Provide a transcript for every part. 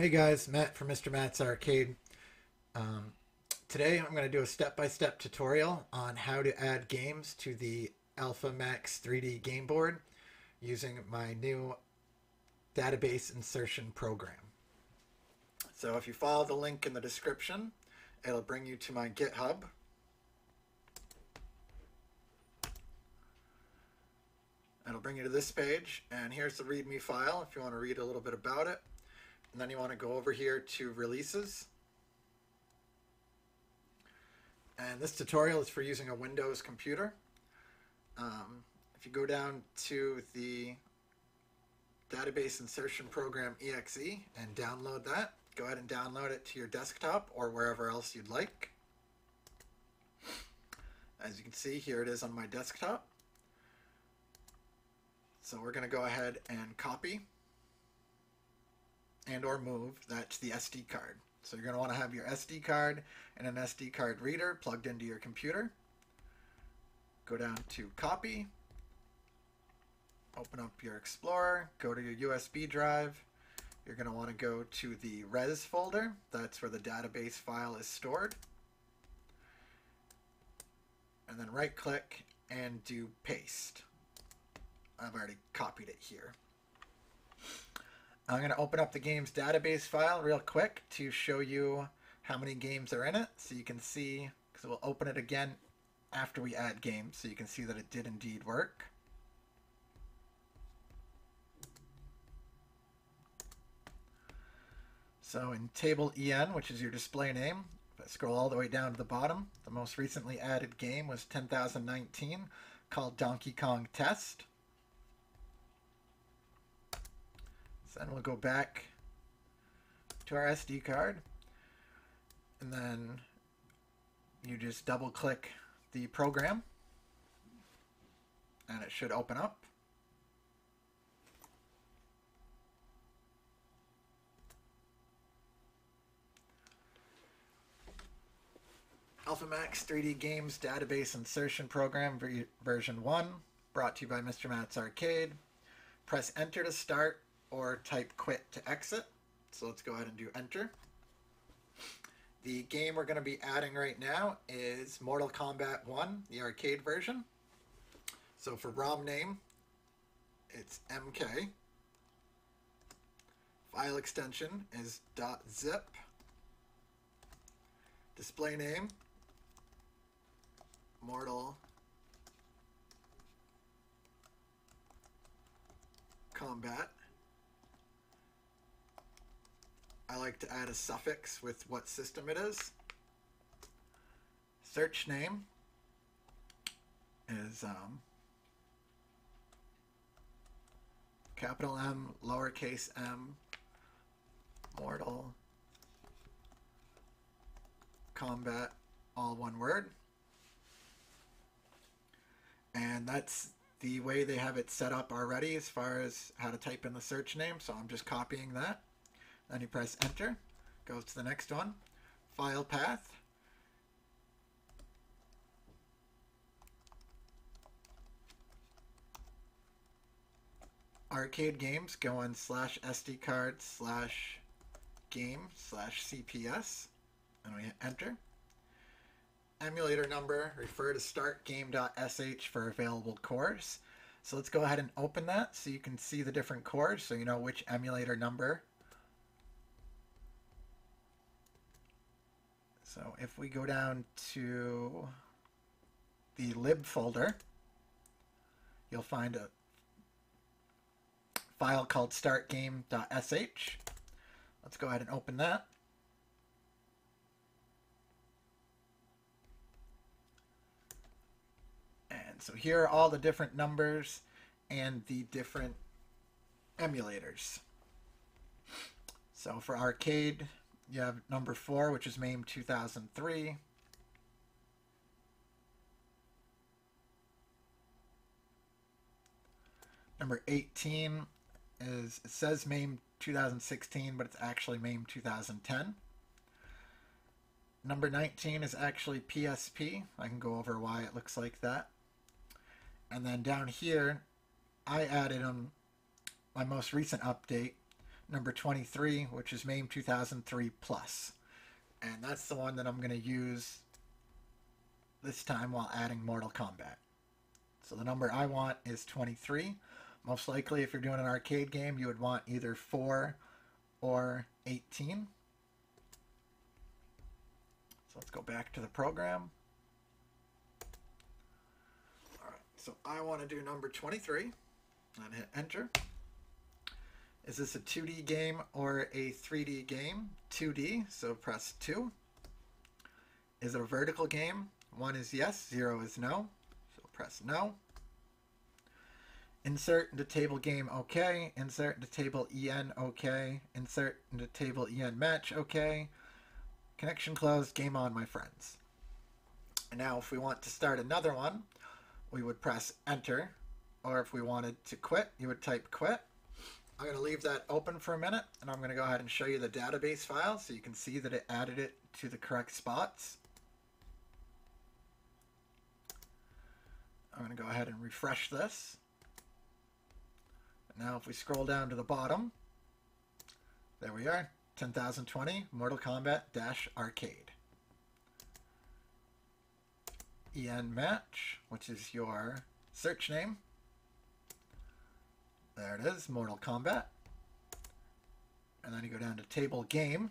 Hey guys, Matt from Mr. Matt's Arcade. Today I'm going to do a step-by-step tutorial on how to add games to the Alpha Max 3D game board using my new database insertion program. So if you follow the link in the description, it'll bring you to my GitHub. It'll bring you to this page, and here's the README file if you want to read a little bit about it. And then you want to go over here to releases. And this tutorial is for using a Windows computer. Um, if you go down to the database insertion program exe and download that, go ahead and download it to your desktop or wherever else you'd like. As you can see, here it is on my desktop. So we're going to go ahead and copy and or move that to the SD card. So you're going to want to have your SD card and an SD card reader plugged into your computer. Go down to copy, open up your Explorer, go to your USB drive. You're going to want to go to the res folder. That's where the database file is stored. And then right click and do paste. I've already copied it here. I'm going to open up the game's database file real quick to show you how many games are in it so you can see, because we'll open it again after we add games so you can see that it did indeed work. So in table EN, which is your display name, if I scroll all the way down to the bottom, the most recently added game was 10,019 called Donkey Kong Test. Then we'll go back to our SD card and then you just double click the program and it should open up. AlphaMax 3D Games Database Insertion Program version 1, brought to you by Mr. Matt's Arcade. Press enter to start or type quit to exit. So let's go ahead and do enter. The game we're going to be adding right now is Mortal Kombat 1, the arcade version. So for ROM name, it's MK. File extension is .zip. Display name, Mortal Kombat. I like to add a suffix with what system it is. Search name is um, capital M, lowercase m, Mortal Kombat, all one word. And that's the way they have it set up already as far as how to type in the search name. So I'm just copying that. Then you press enter, goes to the next one, file path. Arcade games go on slash SD card slash game slash CPS and we hit enter. Emulator number, refer to startgame.sh for available cores. So let's go ahead and open that so you can see the different cores so you know which emulator number So if we go down to the lib folder, you'll find a file called startgame.sh. Let's go ahead and open that. And so here are all the different numbers and the different emulators. So for arcade, you have number four, which is MAME 2003. Number 18 is, it says MAME 2016, but it's actually MAME 2010. Number 19 is actually PSP. I can go over why it looks like that. And then down here, I added um, my most recent update, number 23, which is MAME 2003 Plus. And that's the one that I'm going to use this time while adding Mortal Kombat. So the number I want is 23. Most likely, if you're doing an arcade game, you would want either 4 or 18. So let's go back to the program. All right, so I want to do number 23 and hit enter. Is this a 2D game or a 3D game? 2D, so press 2. Is it a vertical game? 1 is yes, 0 is no, so press no. Insert into table game OK, insert into table EN OK, insert into table EN match OK. Connection closed, game on my friends. And now if we want to start another one, we would press enter, or if we wanted to quit, you would type quit. I'm going to leave that open for a minute, and I'm going to go ahead and show you the database file so you can see that it added it to the correct spots. I'm going to go ahead and refresh this. Now if we scroll down to the bottom, there we are, 10,020 Mortal Kombat Dash Arcade. EN Match, which is your search name. There it is, Mortal Kombat. And then you go down to Table Game.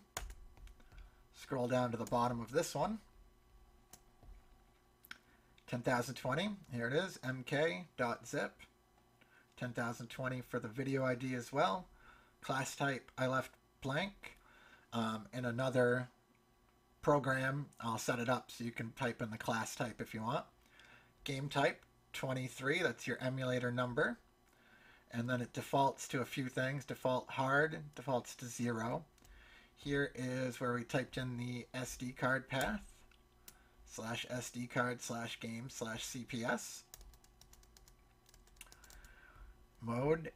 Scroll down to the bottom of this one. 10,020, here it is, mk.zip. 10,020 for the video ID as well. Class type, I left blank. Um, in another program, I'll set it up so you can type in the class type if you want. Game type, 23, that's your emulator number. And then it defaults to a few things. Default hard, defaults to zero. Here is where we typed in the SD card path, slash SD card slash game slash CPS. Mode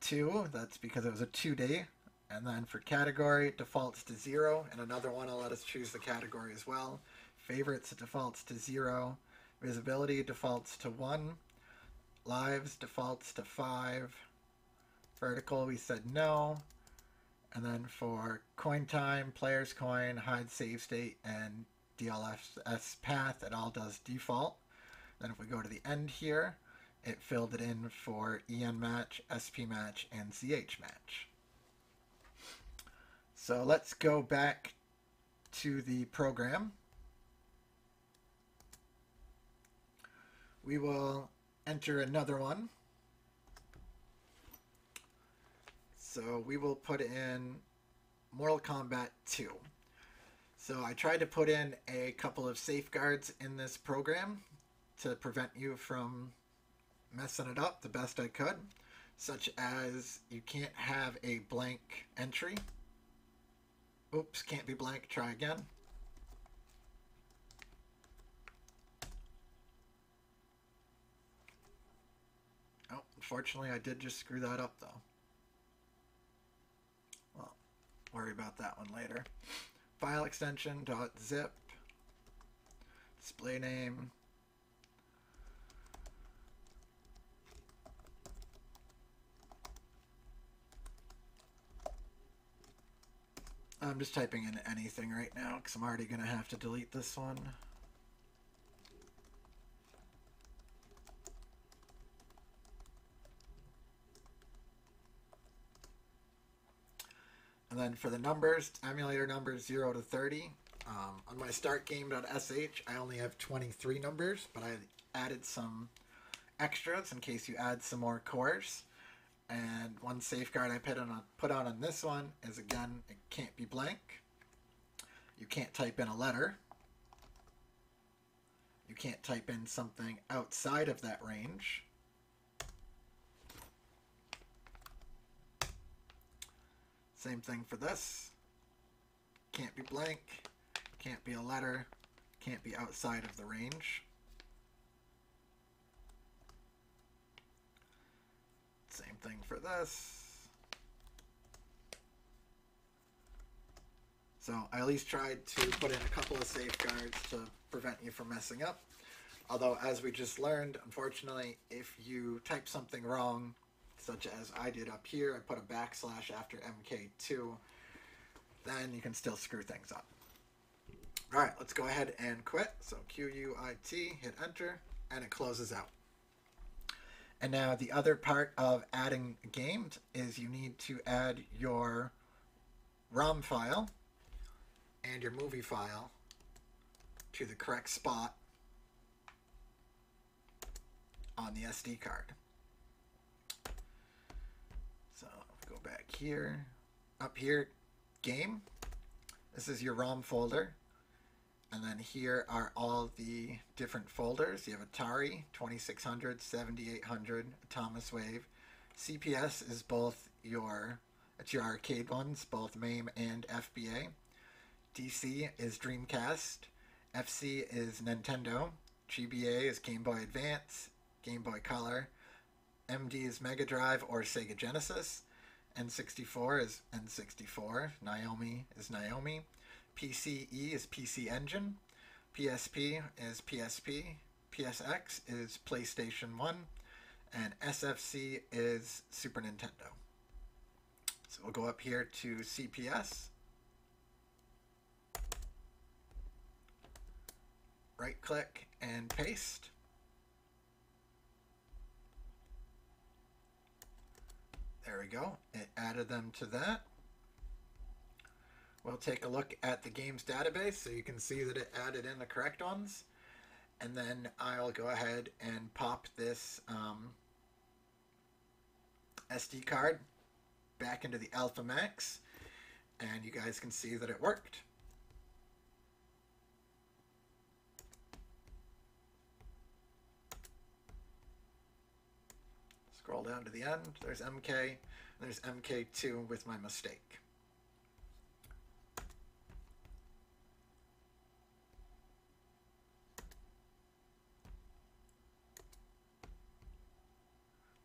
2, that's because it was a 2D. And then for category, it defaults to 0. And another one, I'll let us choose the category as well. Favorites, it defaults to 0. Visibility defaults to 1. Lives defaults to 5. Vertical, we said no. And then for coin time, player's coin, hide save state, and DLSS path, it all does default. Then if we go to the end here, it filled it in for EN match, SP match, and ZH match. So let's go back to the program. We will enter another one. So we will put in Mortal Kombat 2. So I tried to put in a couple of safeguards in this program to prevent you from messing it up the best I could, such as you can't have a blank entry. Oops, can't be blank, try again. Unfortunately I did just screw that up though. Well, worry about that one later. File extension dot .zip, display name, I'm just typing in anything right now because I'm already going to have to delete this one. Then for the numbers, emulator numbers 0 to 30. Um, on my startgame.sh, I only have 23 numbers, but I added some extras in case you add some more cores. And one safeguard I put on, put on this one is again, it can't be blank. You can't type in a letter. You can't type in something outside of that range. Same thing for this. Can't be blank. Can't be a letter. Can't be outside of the range. Same thing for this. So I at least tried to put in a couple of safeguards to prevent you from messing up. Although, as we just learned, unfortunately, if you type something wrong, such as I did up here, I put a backslash after MK2, then you can still screw things up. All right, let's go ahead and quit. So Q-U-I-T, hit enter, and it closes out. And now the other part of adding games is you need to add your ROM file and your movie file to the correct spot on the SD card. So go back here, up here, game. This is your ROM folder. And then here are all the different folders. You have Atari, 2600, 7800, Atomiswave. CPS is both your, it's your arcade ones, both MAME and FBA. DC is Dreamcast. FC is Nintendo. GBA is Game Boy Advance, Game Boy Color. MD is Mega Drive or Sega Genesis. N64 is N64. Naomi is Naomi. PCE is PC Engine. PSP is PSP. PSX is PlayStation 1. And SFC is Super Nintendo. So we'll go up here to CPS. Right click and paste. There we go. It added them to that. We'll take a look at the games database so you can see that it added in the correct ones. And then I'll go ahead and pop this um, SD card back into the Alpha Max. and you guys can see that it worked. Scroll down to the end, there's MK, there's MK2 with my mistake.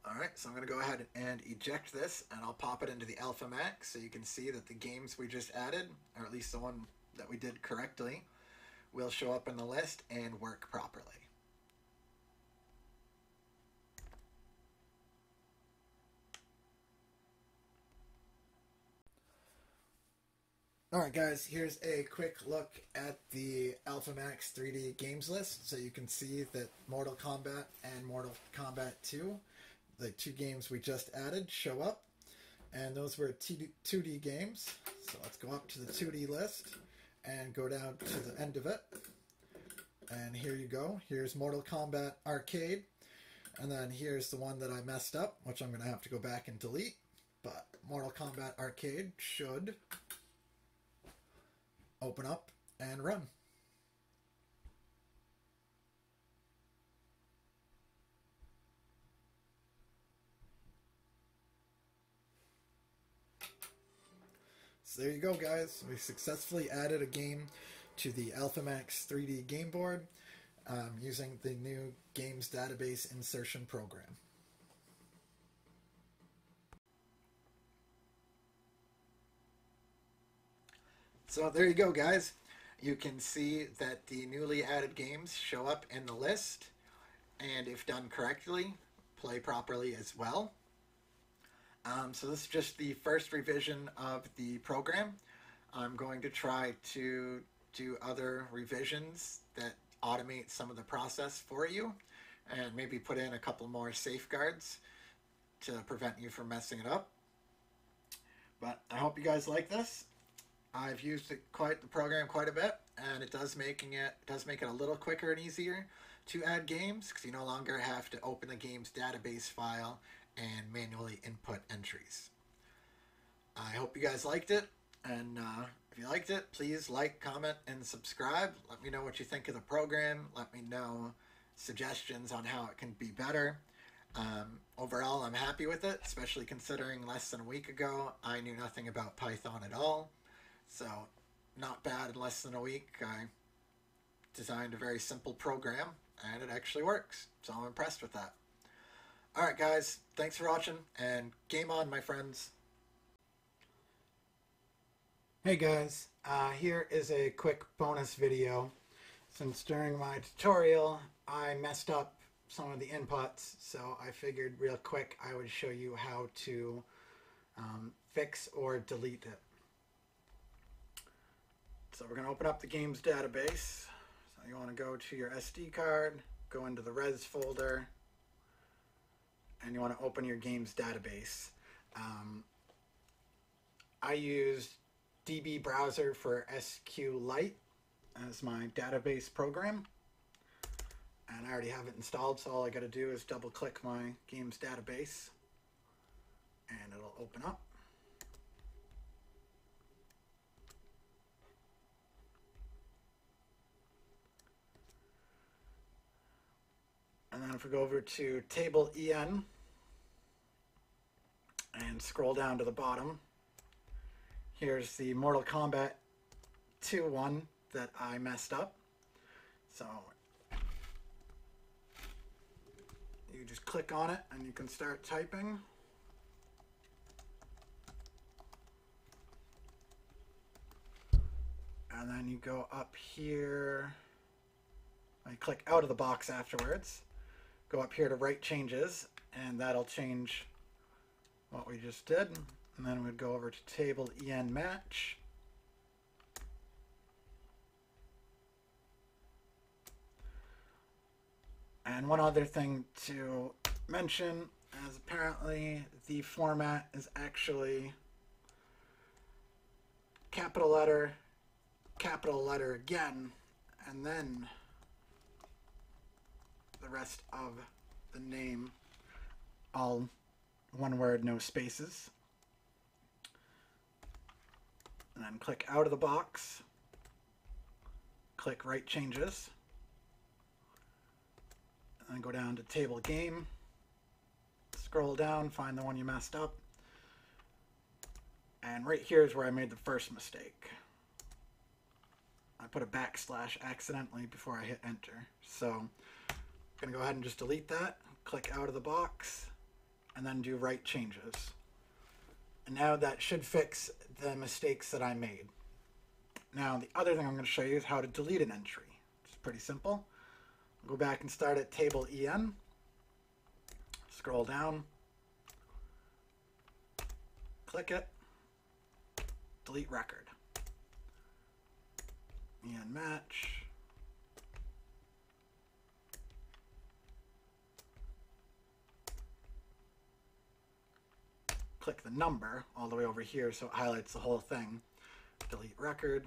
Alright, so I'm going to go ahead and eject this, and I'll pop it into the AlphaMax so you can see that the games we just added, or at least the one that we did correctly, will show up in the list and work properly. Alright guys, here's a quick look at the AlphaMax 3D games list so you can see that Mortal Kombat and Mortal Kombat 2 the two games we just added show up. And those were 2D games. So let's go up to the 2D list and go down to the end of it. And here you go. Here's Mortal Kombat Arcade. And then here's the one that I messed up, which I'm going to have to go back and delete. But Mortal Kombat Arcade should open up and run. So there you go, guys. We successfully added a game to the AlphaMax 3D game board um, using the new Games Database Insertion Program. So there you go, guys. You can see that the newly added games show up in the list, and if done correctly, play properly as well. Um, so this is just the first revision of the program. I'm going to try to do other revisions that automate some of the process for you and maybe put in a couple more safeguards to prevent you from messing it up. But I hope you guys like this. I've used it quite the program quite a bit and it does making it does make it a little quicker and easier to add games because you no longer have to open the game's database file and manually input entries. I hope you guys liked it, and uh, if you liked it, please like, comment, and subscribe. Let me know what you think of the program. Let me know suggestions on how it can be better. Um, overall, I'm happy with it, especially considering less than a week ago I knew nothing about Python at all. So, not bad in less than a week. I designed a very simple program, and it actually works. So I'm impressed with that. All right, guys. Thanks for watching, and game on, my friends. Hey guys, uh, here is a quick bonus video. Since during my tutorial I messed up some of the inputs, so I figured real quick I would show you how to um, fix or delete it. So we're going to open up the games database. So you want to go to your SD card, go into the res folder, and you want to open your games database. Um, I use DB browser for SQLite as my database program. And I already have it installed, so all I got to do is double click my games database and it'll open up. And then if we go over to table EN and scroll down to the bottom, here's the Mortal Kombat 2 one that I messed up. So you just click on it and you can start typing. And then you go up here. I click out of the box afterwards. Go up here to write changes, and that'll change what we just did. And then we'd go over to table en match. And one other thing to mention is apparently the format is actually capital letter, capital letter again, and then the rest of the name, all one word, no spaces. And then click out of the box, click write changes, and then go down to table game, scroll down, find the one you messed up, and right here is where I made the first mistake. I put a backslash accidentally before I hit enter. So To go ahead and just delete that, click out of the box, and then do write changes. And now that should fix the mistakes that I made. Now the other thing I'm going to show you is how to delete an entry. It's pretty simple. Go back and start at table EN. Scroll down. Click it. Delete record. EN match. Click the number all the way over here so it highlights the whole thing. Delete record.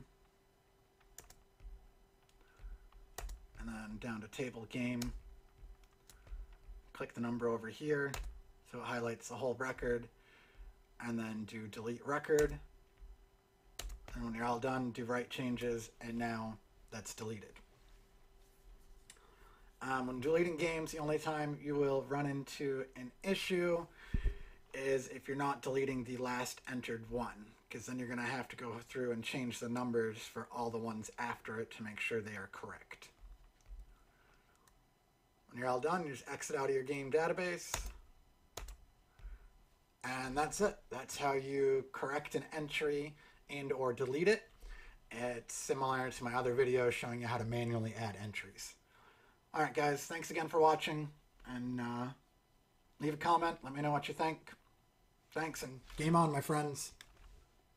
and then down to table game. Click the number over here so it highlights the whole record and then do delete record. And when you're all done, do write changes and now that's deleted. Um, when deleting games, the only time you will run into an issue is if you're not deleting the last entered one, because then you're going to have to go through and change the numbers for all the ones after it to make sure they are correct. When you're all done, you just exit out of your game database. And that's it. That's how you correct an entry and or delete it. It's similar to my other video showing you how to manually add entries. All right, guys, thanks again for watching. And uh, leave a comment. Let me know what you think. Thanks, and game on, my friends.